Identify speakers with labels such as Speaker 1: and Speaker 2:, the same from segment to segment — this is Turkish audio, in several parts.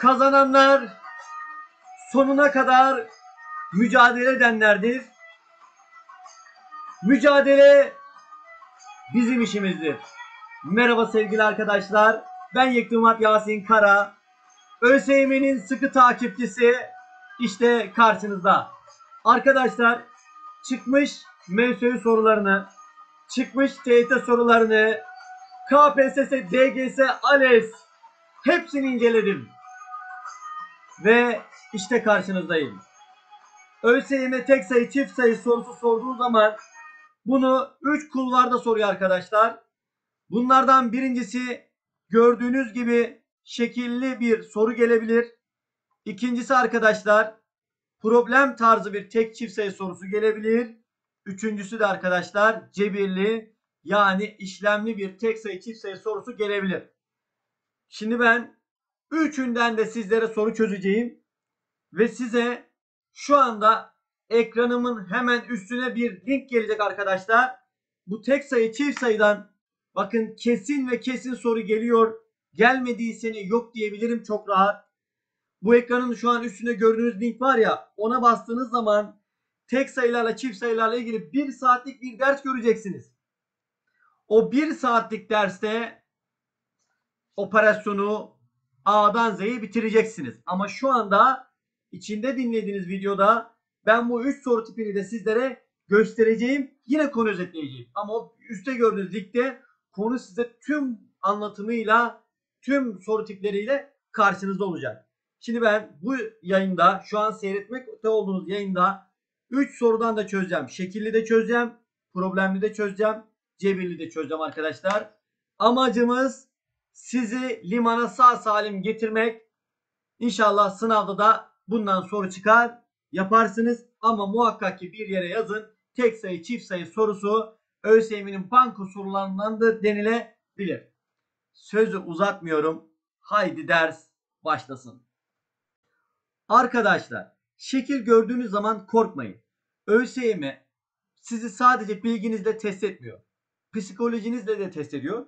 Speaker 1: Kazananlar sonuna kadar mücadele edenlerdir. Mücadele bizim işimizdir. Merhaba sevgili arkadaşlar. Ben Yektumat Yasin Kara. ÖSYM'nin sıkı takipçisi işte karşınızda. Arkadaşlar çıkmış MSÜ sorularını, çıkmış TYT sorularını, KPSS, DGS, ALES hepsini inceledim. Ve işte karşınızdayım. ÖSYM tek sayı çift sayı sorusu sorduğu zaman bunu 3 kulvarda soruyor arkadaşlar. Bunlardan birincisi gördüğünüz gibi şekilli bir soru gelebilir. İkincisi arkadaşlar problem tarzı bir tek çift sayı sorusu gelebilir. Üçüncüsü de arkadaşlar cebirli yani işlemli bir tek sayı çift sayı sorusu gelebilir. Şimdi ben üçünden de sizlere soru çözeceğim ve size şu anda ekranımın hemen üstüne bir link gelecek arkadaşlar. Bu tek sayı çift sayıdan bakın kesin ve kesin soru geliyor. Gelmediyseni yok diyebilirim çok rahat. Bu ekranın şu an üstünde gördüğünüz link var ya ona bastığınız zaman tek sayılarla çift sayılarla ilgili bir saatlik bir ders göreceksiniz. O bir saatlik derste operasyonu A'dan Z'ye bitireceksiniz. Ama şu anda içinde dinlediğiniz videoda ben bu 3 soru tipini de sizlere göstereceğim. Yine konu özetleyeceğim. Ama üstte gördüğünüz ligde konu size tüm anlatımıyla, tüm soru tipleriyle karşınızda olacak. Şimdi ben bu yayında, şu an seyretmekte olduğunuz yayında 3 sorudan da çözeceğim. Şekilli de çözeceğim, problemli de çözeceğim, cebirli de çözeceğim arkadaşlar. Amacımız sizi limana sağ salim getirmek. İnşallah sınavda da bundan soru çıkar yaparsınız ama muhakkak ki bir yere yazın. Tek sayı çift sayı sorusu ÖSYM'nin banko sorularındandır denilebilir. Sözü uzatmıyorum. Haydi ders başlasın. Arkadaşlar şekil gördüğünüz zaman korkmayın. ÖSYM sizi sadece bilginizle test etmiyor. Psikolojinizle de test ediyor.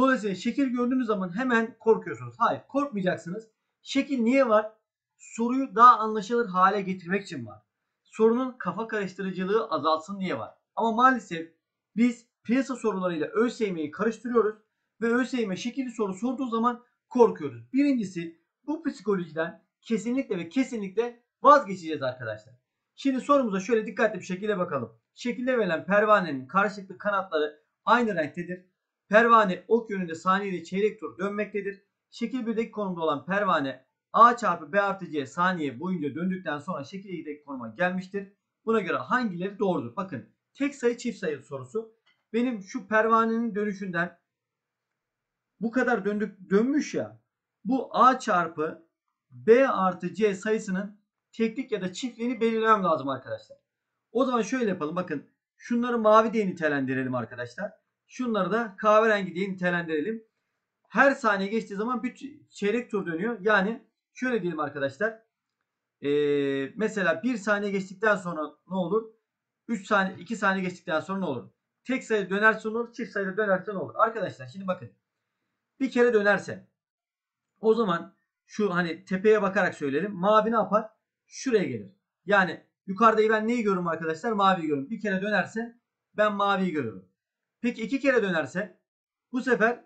Speaker 1: Dolayısıyla şekil gördüğünüz zaman hemen korkuyorsunuz. Hayır korkmayacaksınız. Şekil niye var? Soruyu daha anlaşılır hale getirmek için var. Sorunun kafa karıştırıcılığı azalsın diye var. Ama maalesef biz piyasa sorularıyla ÖSYM'yi karıştırıyoruz ve ÖSYM şekilli soru sorduğu zaman korkuyoruz. Birincisi bu psikolojiden kesinlikle ve kesinlikle vazgeçeceğiz arkadaşlar. Şimdi sorumuza şöyle dikkatli bir şekilde bakalım. Şekilde verilen pervanenin karşılıklı kanatları aynı renktedir. Pervane ok yönünde saniyede çeyrek tur dönmektedir. Şekil 1'deki konumda olan pervane A çarpı B artı C saniye boyunca döndükten sonra şekil 2'deki konuma gelmiştir. Buna göre hangileri doğrudur? Bakın tek sayı çift sayı sorusu. Benim şu pervanenin dönüşünden bu kadar döndük dönmüş ya. Bu A çarpı B artı C sayısının teklik ya da çiftliğini belirlemem lazım arkadaşlar. O zaman şöyle yapalım. Bakın şunları mavi diye nitelendirelim arkadaşlar. Şunları da kahverengi diye nitelendirelim. Her saniye geçtiği zaman bir çeyrek tur dönüyor. Yani şöyle diyelim arkadaşlar. Ee, mesela 1 saniye geçtikten sonra ne olur? 3 saniye 2 saniye geçtikten sonra ne olur? Tek sayı dönerse olur, çift sayıda dönerse ne olur? Arkadaşlar şimdi bakın. Bir kere dönerse o zaman şu hani tepeye bakarak söyleyelim. Mavi ne yapar? Şuraya gelir. Yani yukarıda ben neyi görürüm arkadaşlar? Maviyi görürüm. Bir kere dönerse ben maviyi görürüm. Peki iki kere dönerse bu sefer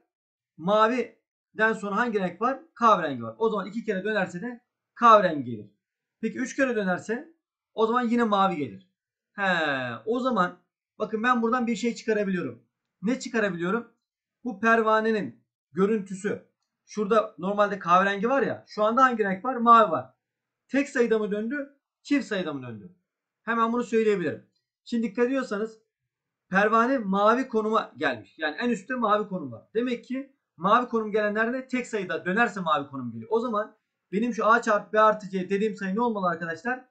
Speaker 1: maviden sonra hangi renk var? Kahverengi var. O zaman iki kere dönerse de kahverengi gelir. Peki üç kere dönerse o zaman yine mavi gelir. He, o zaman bakın ben buradan bir şey çıkarabiliyorum. Ne çıkarabiliyorum? Bu pervanenin görüntüsü. Şurada normalde kahverengi var ya. Şu anda hangi renk var? Mavi var. Tek sayıda mı döndü? Çift sayıda mı döndü? Hemen bunu söyleyebilirim. Şimdi dikkat ediyorsanız pervane mavi konuma gelmiş. Yani en üstte mavi konum var. Demek ki mavi konum gelenlerde tek sayıda dönerse mavi konum geliyor. O zaman benim şu A çarpı B artı C dediğim sayı ne olmalı arkadaşlar?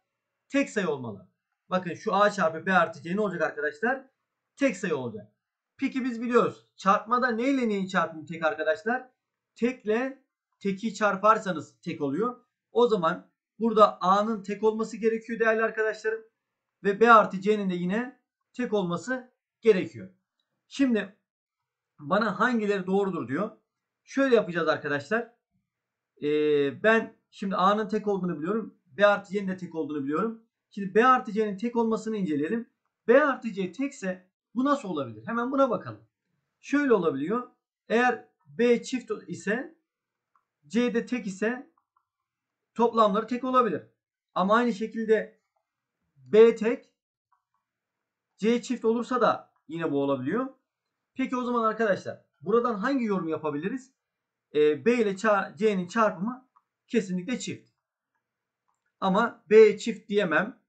Speaker 1: Tek sayı olmalı. Bakın şu A çarpı B artı C ne olacak arkadaşlar? Tek sayı olacak. Peki biz biliyoruz. Çarpmada neyle neyin çarpımı tek arkadaşlar? Tekle teki çarparsanız tek oluyor. O zaman burada A'nın tek olması gerekiyor değerli arkadaşlarım. Ve B artı C'nin de yine tek olması gerekiyor. Şimdi bana hangileri doğrudur diyor. Şöyle yapacağız arkadaşlar. Ee, ben Şimdi A'nın tek olduğunu biliyorum. B artı C'nin de tek olduğunu biliyorum. Şimdi B artı C'nin tek olmasını inceleyelim. B artı C tekse bu nasıl olabilir? Hemen buna bakalım. Şöyle olabiliyor. Eğer B çift ise C de tek ise toplamları tek olabilir. Ama aynı şekilde B tek C çift olursa da yine bu olabiliyor. Peki o zaman arkadaşlar buradan hangi yorum yapabiliriz? Ee, B ile C'nin çarpımı kesinlikle çift. Ama B çift diyemem.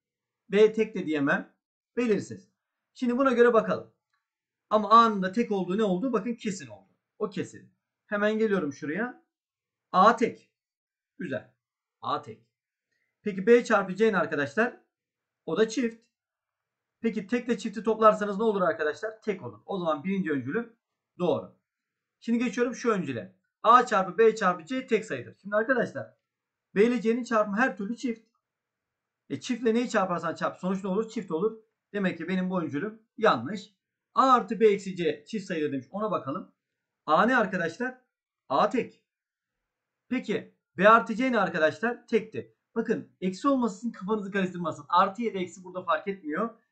Speaker 1: B tek de diyemem. Belirsiz. Şimdi buna göre bakalım. Ama A'nın da tek olduğu ne oldu? Bakın kesin oldu. O kesin. Hemen geliyorum şuraya. A tek. Güzel. A tek. Peki B çarpı C'nin arkadaşlar o da çift. Peki tekle çifti toplarsanız ne olur arkadaşlar? Tek olur. O zaman birinci öncülü doğru. Şimdi geçiyorum şu öncüle. A çarpı B çarpı C tek sayıdır. Şimdi arkadaşlar B ile C'nin çarpımı her türlü çift. E çiftle neyi çarparsan çarp sonuç ne olur? Çift olur. Demek ki benim bu öncülüm yanlış. A artı B eksi C çift sayıdır demiş. Ona bakalım. A ne arkadaşlar? A tek. Peki B artı C ne arkadaşlar? Tekti. Bakın eksi olmasın kafanızı karıştırmasın. Artı ya da eksi burada fark etmiyor.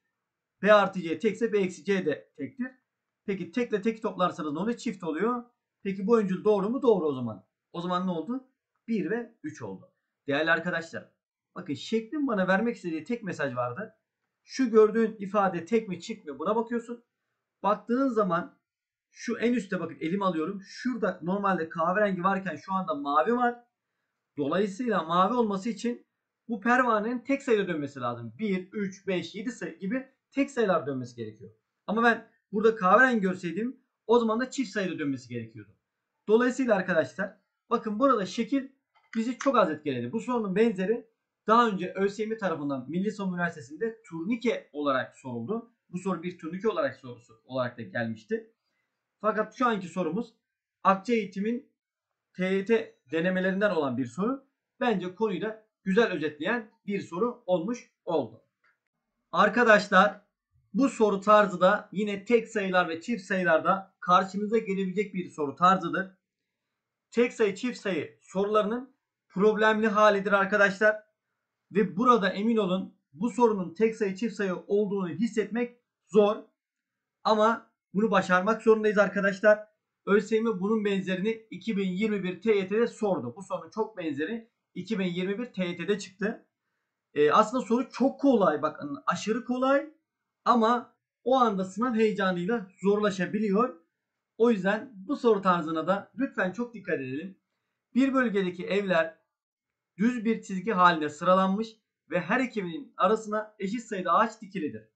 Speaker 1: B artı C tekse B eksi C de tektir. Peki tekle tek toplarsanız ne oluyor? Çift oluyor. Peki bu öncül doğru mu? Doğru o zaman. O zaman ne oldu? 1 ve 3 oldu. Değerli arkadaşlar. Bakın şeklin bana vermek istediği tek mesaj vardı. Şu gördüğün ifade tek mi çift mi buna bakıyorsun. Baktığın zaman şu en üstte bakın elim alıyorum. Şurada normalde kahverengi varken şu anda mavi var. Dolayısıyla mavi olması için bu pervanenin tek sayıda dönmesi lazım. 1, 3, 5, 7 sayı gibi tek sayılar dönmesi gerekiyor. Ama ben burada kahverengi görseydim o zaman da çift sayıda dönmesi gerekiyordu. Dolayısıyla arkadaşlar bakın burada şekil bizi çok az etkiledi. Bu sorunun benzeri daha önce ÖSYM tarafından Milli Savunma Üniversitesi'nde turnike olarak soruldu. Bu soru bir turnike olarak sorusu olarak da gelmişti. Fakat şu anki sorumuz Akça Eğitim'in TYT denemelerinden olan bir soru. Bence konuyu da güzel özetleyen bir soru olmuş oldu. Arkadaşlar bu soru tarzı da yine tek sayılar ve çift sayılarda karşınıza gelebilecek bir soru tarzıdır. Tek sayı çift sayı sorularının problemli halidir arkadaşlar. Ve burada emin olun bu sorunun tek sayı çift sayı olduğunu hissetmek zor. Ama bunu başarmak zorundayız arkadaşlar. ÖSYM bunun benzerini 2021 TYT'de sordu. Bu sorunun çok benzeri 2021 TYT'de çıktı. Ee, aslında soru çok kolay bakın aşırı kolay ama o anda sınav heyecanıyla zorlaşabiliyor. O yüzden bu soru tarzına da lütfen çok dikkat edelim. Bir bölgedeki evler düz bir çizgi halinde sıralanmış ve her iki arasına eşit sayıda ağaç dikilidir.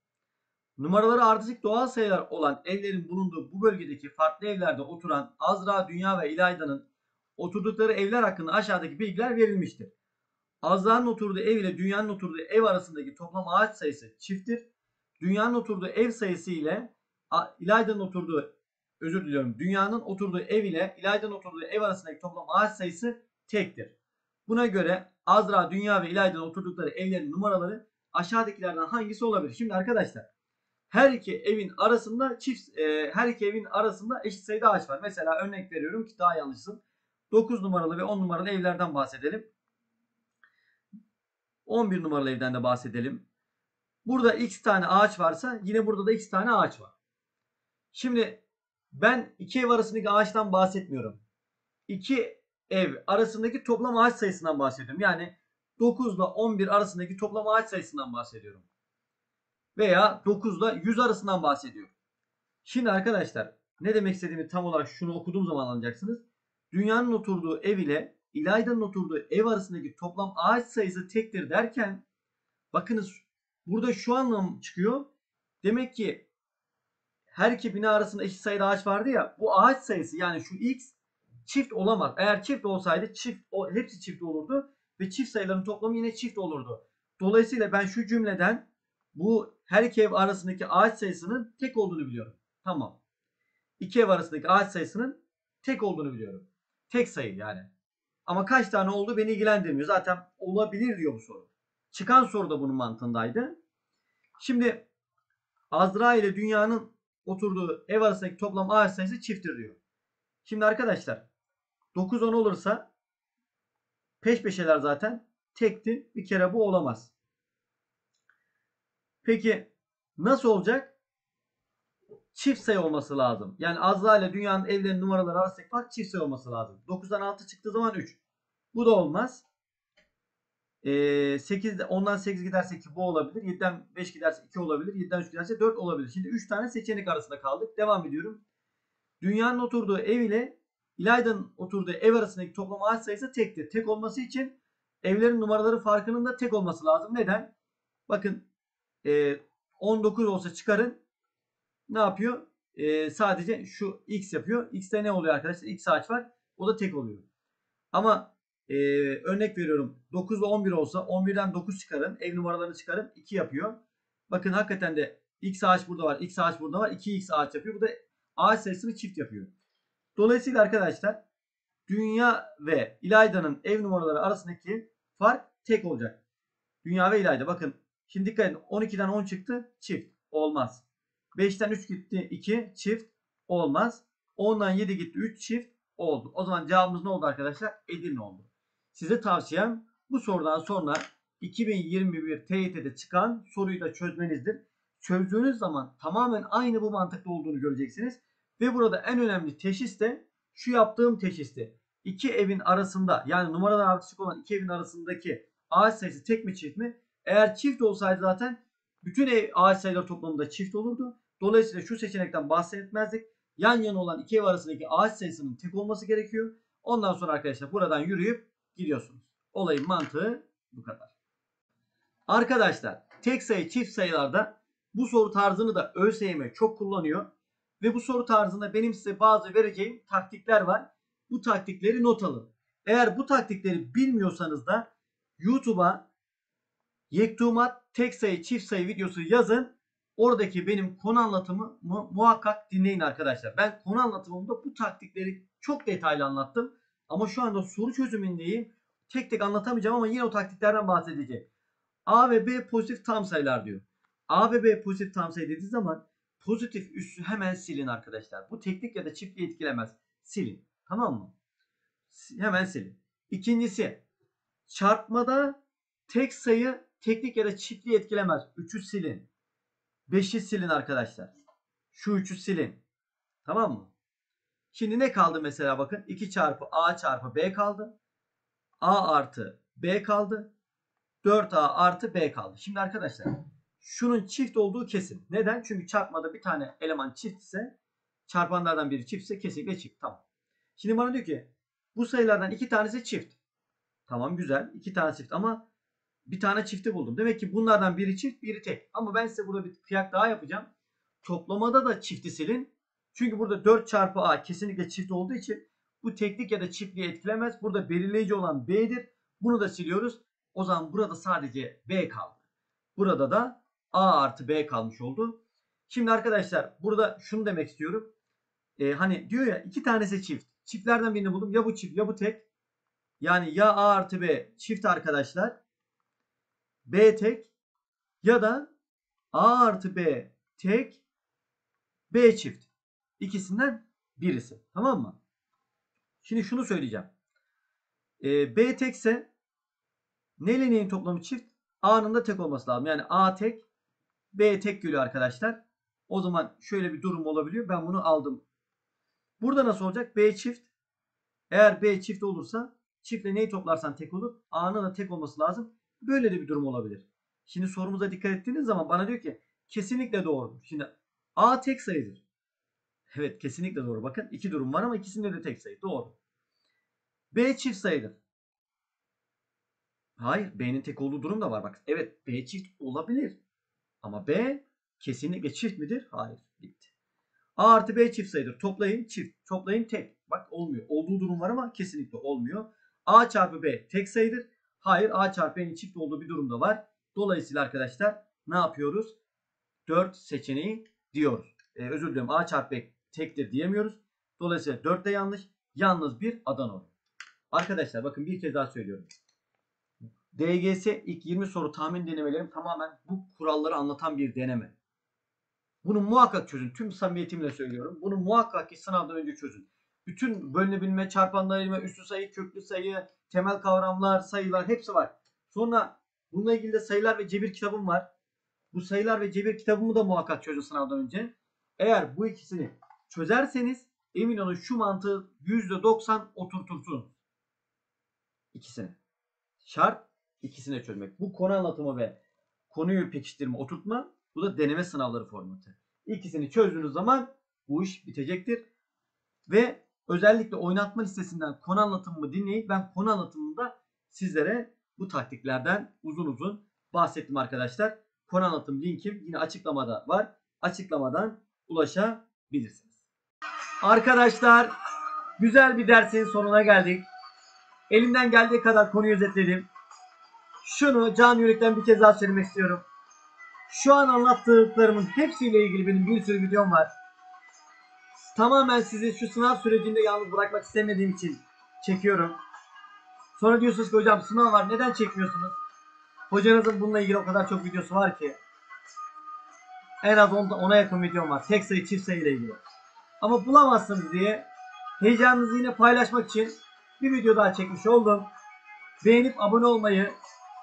Speaker 1: Numaraları ardışık doğal sayılar olan evlerin bulunduğu bu bölgedeki farklı evlerde oturan Azra, Dünya ve İlayda'nın oturdukları evler hakkında aşağıdaki bilgiler verilmiştir. Azra'nın oturduğu ev ile Dünya'nın oturduğu ev arasındaki toplam ağaç sayısı çifttir. Dünya'nın oturduğu ev sayısı ile İlayda'nın oturduğu özür diliyorum. Dünya'nın oturduğu ev ile İlayda'nın oturduğu ev arasındaki toplam ağaç sayısı tektir. Buna göre Azra, Dünya ve İlayda'nın oturdukları evlerin numaraları aşağıdakilerden hangisi olabilir? Şimdi arkadaşlar her iki evin arasında çift e, her iki evin arasında eşit sayıda ağaç var. Mesela örnek veriyorum ki daha yanlışsın. 9 numaralı ve 10 numaralı evlerden bahsedelim. 11 numaralı evden de bahsedelim. Burada x tane ağaç varsa yine burada da x tane ağaç var. Şimdi ben iki ev arasındaki ağaçtan bahsetmiyorum. İki ev arasındaki toplam ağaç sayısından bahsediyorum. Yani 9 ile 11 arasındaki toplam ağaç sayısından bahsediyorum. Veya 9 ile 100 arasından bahsediyorum. Şimdi arkadaşlar ne demek istediğimi tam olarak şunu okuduğum zaman anlayacaksınız. Dünyanın oturduğu ev ile İlayda'nın oturduğu ev arasındaki toplam ağaç sayısı tektir derken bakınız burada şu anlam çıkıyor. Demek ki her iki bina arasında eşit sayıda ağaç vardı ya bu ağaç sayısı yani şu x çift olamaz. Eğer çift olsaydı çift o, hepsi çift olurdu ve çift sayıların toplamı yine çift olurdu. Dolayısıyla ben şu cümleden bu her iki ev arasındaki ağaç sayısının tek olduğunu biliyorum. Tamam. İki ev arasındaki ağaç sayısının tek olduğunu biliyorum. Tek sayı yani. Ama kaç tane oldu beni ilgilendirmiyor. Zaten olabilir diyor bu soru. Çıkan soru da bunun mantığındaydı. Şimdi Azra ile dünyanın oturduğu ev arasındaki toplam ağaç sayısı çifttir diyor. Şimdi arkadaşlar 9 10 olursa Peş peşeler zaten. Tekti. Bir kere bu olamaz. Peki nasıl olacak? Çift sayı olması lazım. Yani Azra ile dünyanın evlerinin numaraları arasındaki fark çift sayı olması lazım. 9'dan 6 çıktığı zaman 3. Bu da olmaz. Ee, 8, 10'dan 8 giderse 2 bu olabilir. 7'den 5 giderse 2 olabilir. 7'den 3 giderse 4 olabilir. Şimdi 3 tane seçenek arasında kaldık. Devam ediyorum. Dünyanın oturduğu ev ile İlayda'nın oturduğu ev arasındaki toplam ağaç sayısı tektir. Tek olması için evlerin numaraları farkının da tek olması lazım. Neden? Bakın e, 19 olsa çıkarın. Ne yapıyor? E, sadece şu x yapıyor. X'te ne oluyor arkadaşlar? X ağaç var. O da tek oluyor. Ama e, örnek veriyorum. 9 ile 11 olsa 11'den 9 çıkarın. Ev numaralarını çıkarın. 2 yapıyor. Bakın hakikaten de x ağaç burada var. X ağaç burada var. 2x ağaç yapıyor. Bu da ağaç sayısını çift yapıyor. Dolayısıyla arkadaşlar Dünya ve İlayda'nın ev numaraları arasındaki fark tek olacak. Dünya ve İlayda. Bakın şimdi dikkat edin. 12'den 10 çıktı. Çift. Olmaz. 5'ten 3 gitti. 2. Çift. Olmaz. 10'dan 7 gitti. 3 çift. Oldu. O zaman cevabımız ne oldu arkadaşlar? Edirne oldu. Size tavsiyem bu sorudan sonra 2021 TYT'de çıkan soruyu da çözmenizdir. Çözdüğünüz zaman tamamen aynı bu mantıkta olduğunu göreceksiniz. Ve burada en önemli teşhis de şu yaptığım teşhisti. İki evin arasında yani numaralar artışık olan iki evin arasındaki ağaç sayısı tek mi çift mi? Eğer çift olsaydı zaten bütün ev ağaç sayıları toplamında çift olurdu. Dolayısıyla şu seçenekten bahsetmezdik. Yan yana olan iki ev arasındaki ağaç sayısının tek olması gerekiyor. Ondan sonra arkadaşlar buradan yürüyüp gidiyorsunuz. Olayın mantığı bu kadar. Arkadaşlar tek sayı çift sayılarda bu soru tarzını da ÖSYM çok kullanıyor. Ve bu soru tarzında benim size bazı vereceğim taktikler var. Bu taktikleri not alın. Eğer bu taktikleri bilmiyorsanız da YouTube'a Yektumat tek sayı çift sayı videosu yazın. Oradaki benim konu anlatımı mu- muhakkak dinleyin arkadaşlar. Ben konu anlatımımda bu taktikleri çok detaylı anlattım. Ama şu anda soru çözümündeyim. Tek tek anlatamayacağım ama yine o taktiklerden bahsedeceğim. A ve B pozitif tam sayılar diyor. A ve B pozitif tam sayı dediği zaman pozitif üssü hemen silin arkadaşlar. Bu teknik ya da çiftliği etkilemez. Silin. Tamam mı? Hemen silin. İkincisi çarpmada tek sayı teknik ya da çiftliği etkilemez. 3'ü silin. 5'i silin arkadaşlar. Şu 3'ü silin. Tamam mı? Şimdi ne kaldı mesela bakın. 2 çarpı A çarpı B kaldı. A artı B kaldı. 4A artı B kaldı. Şimdi arkadaşlar şunun çift olduğu kesin. Neden? Çünkü çarpmada bir tane eleman çift ise çarpanlardan biri çiftse kesinlikle çift. Tamam. Şimdi bana diyor ki bu sayılardan iki tanesi çift. Tamam güzel. iki tane çift ama bir tane çifti buldum. Demek ki bunlardan biri çift biri tek. Ama ben size burada bir kıyak daha yapacağım. Toplamada da çifti silin. Çünkü burada 4 çarpı A kesinlikle çift olduğu için bu teklik ya da çiftliği etkilemez. Burada belirleyici olan B'dir. Bunu da siliyoruz. O zaman burada sadece B kaldı. Burada da A artı B kalmış oldu. Şimdi arkadaşlar burada şunu demek istiyorum. Ee, hani diyor ya iki tanesi çift. Çiftlerden birini buldum. Ya bu çift ya bu tek. Yani ya A artı B çift arkadaşlar. B tek ya da A artı B tek B çift. İkisinden birisi. Tamam mı? Şimdi şunu söyleyeceğim. Ee, B tekse neyle neyin toplamı çift? A'nın da tek olması lazım. Yani A tek B tek geliyor arkadaşlar. O zaman şöyle bir durum olabiliyor. Ben bunu aldım. Burada nasıl olacak? B çift. Eğer B çift olursa çiftle neyi toplarsan tek olur. A'nın da tek olması lazım. Böyle de bir durum olabilir. Şimdi sorumuza dikkat ettiğiniz zaman bana diyor ki kesinlikle doğru. Şimdi A tek sayıdır. Evet kesinlikle doğru. Bakın iki durum var ama ikisinde de tek sayı. Doğru. B çift sayıdır. Hayır. B'nin tek olduğu durum da var. Bak evet B çift olabilir. Ama B kesinlikle çift midir? Hayır. Bitti. A artı B çift sayıdır. Toplayın çift. Toplayın tek. Bak olmuyor. Olduğu durum var ama kesinlikle olmuyor. A çarpı B tek sayıdır. Hayır A çarpı B'nin çift olduğu bir durumda var. Dolayısıyla arkadaşlar ne yapıyoruz? 4 seçeneği diyoruz. Ee, özür dilerim A çarpı B tektir diyemiyoruz. Dolayısıyla 4 de yanlış. Yalnız bir Adana oluyor. Arkadaşlar bakın bir kez daha söylüyorum. DGS ilk 20 soru tahmin denemelerim tamamen bu kuralları anlatan bir deneme. Bunu muhakkak çözün. Tüm samimiyetimle söylüyorum. Bunu muhakkak ki sınavdan önce çözün. bütün bölünebilme, çarpanlayabilme, üstü sayı, köklü sayı, temel kavramlar, sayılar hepsi var. Sonra bununla ilgili de sayılar ve cebir kitabım var. Bu sayılar ve cebir kitabımı da muhakkak çözün sınavdan önce. Eğer bu ikisini çözerseniz emin olun şu mantığı %90 oturtursunuz. İkisini. Şart ikisini çözmek. Bu konu anlatımı ve konuyu pekiştirme, oturtma. Bu da deneme sınavları formatı. İkisini çözdüğünüz zaman bu iş bitecektir. Ve özellikle oynatma listesinden konu anlatımımı dinleyip ben konu anlatımında sizlere bu taktiklerden uzun uzun bahsettim arkadaşlar. Konu anlatım linkim yine açıklamada var. Açıklamadan ulaşabilirsiniz. Arkadaşlar güzel bir dersin sonuna geldik. Elimden geldiği kadar konuyu özetledim. Şunu can yürekten bir kez daha söylemek istiyorum. Şu an anlattıklarımın hepsiyle ilgili benim bir sürü videom var. Tamamen sizi şu sınav sürecinde yalnız bırakmak istemediğim için çekiyorum. Sonra diyorsunuz ki hocam sınav var neden çekmiyorsunuz? Hocanızın bununla ilgili o kadar çok videosu var ki. En az 10'a yakın videom var. Tek sayı çift sayı ile ilgili. Ama bulamazsınız diye heyecanınızı yine paylaşmak için bir video daha çekmiş oldum. Beğenip abone olmayı,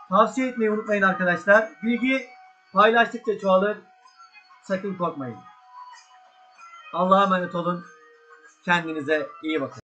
Speaker 1: tavsiye etmeyi unutmayın arkadaşlar. Bilgi paylaştıkça çoğalır. Sakın korkmayın. Allah'a emanet olun. Kendinize iyi bakın.